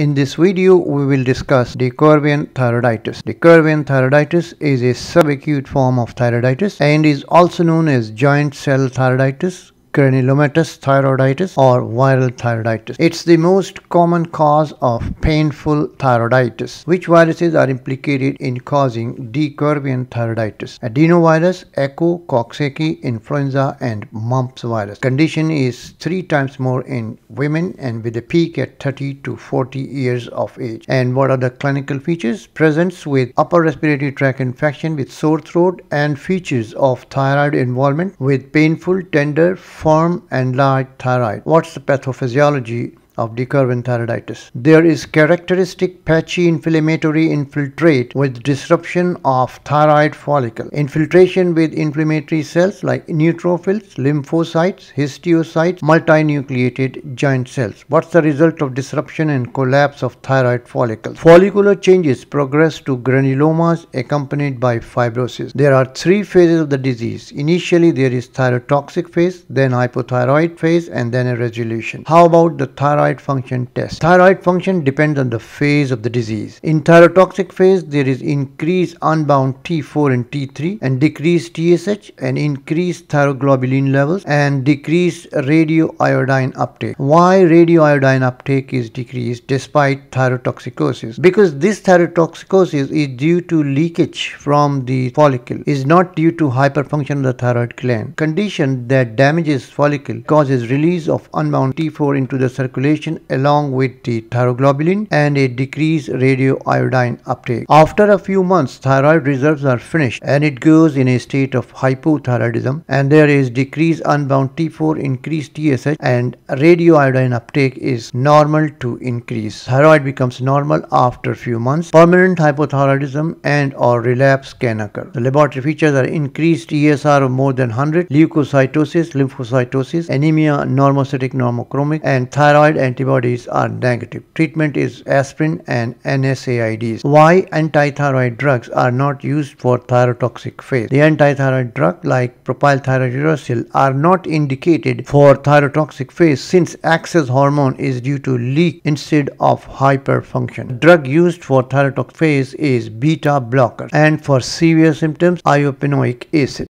In this video, we will discuss De Quervain thyroiditis. De Quervain thyroiditis is a subacute form of thyroiditis and is also known as giant cell thyroiditis granulomatous thyroiditis or viral thyroiditis. It's the most common cause of painful thyroiditis. Which viruses are implicated in causing De Quervain thyroiditis? Adenovirus, Echo, Coxsackie, influenza and mumps virus. Condition is three times more in women and with a peak at 30 to 40 years of age. And what are the clinical features? Presents with upper respiratory tract infection with sore throat and features of thyroid involvement with painful, tender, firm and light thyroid. What's the pathophysiology of De Quervain thyroiditis. There is characteristic patchy inflammatory infiltrate with disruption of thyroid follicle. Infiltration with inflammatory cells like neutrophils, lymphocytes, histiocytes, multinucleated giant cells. What's the result of disruption and collapse of thyroid follicle? Follicular changes progress to granulomas accompanied by fibrosis. There are three phases of the disease. Initially there is thyrotoxic phase, then hypothyroid phase and then a resolution. How about the thyroid thyroid function test. Thyroid function depends on the phase of the disease. In thyrotoxic phase, there is increased unbound T4 and T3 and decreased TSH and increased thyroglobulin levels and decreased radioiodine uptake. Why radioiodine uptake is decreased despite thyrotoxicosis? Because this thyrotoxicosis is due to leakage from the follicle, is not due to hyperfunction of the thyroid gland. Condition that damages follicle causes release of unbound T4 into the circulation along with the thyroglobulin and a decreased radioiodine uptake. After a few months, thyroid reserves are finished and it goes in a state of hypothyroidism and there is decreased unbound T4, increased TSH and radioiodine uptake is normal to increase. Thyroid becomes normal after few months. Permanent hypothyroidism and or relapse can occur. The laboratory features are increased ESR of more than 100, leukocytosis, lymphocytosis, anemia, normocytic normochromic and thyroid antibodies are negative. Treatment is aspirin and NSAIDs. Why antithyroid drugs are not used for thyrotoxic phase? The antithyroid drug like propylthiouracil are not indicated for thyrotoxic phase since excess hormone is due to leak instead of hyperfunction. Drug used for thyrotoxic phase is beta blocker and for severe symptoms iopanoic acid.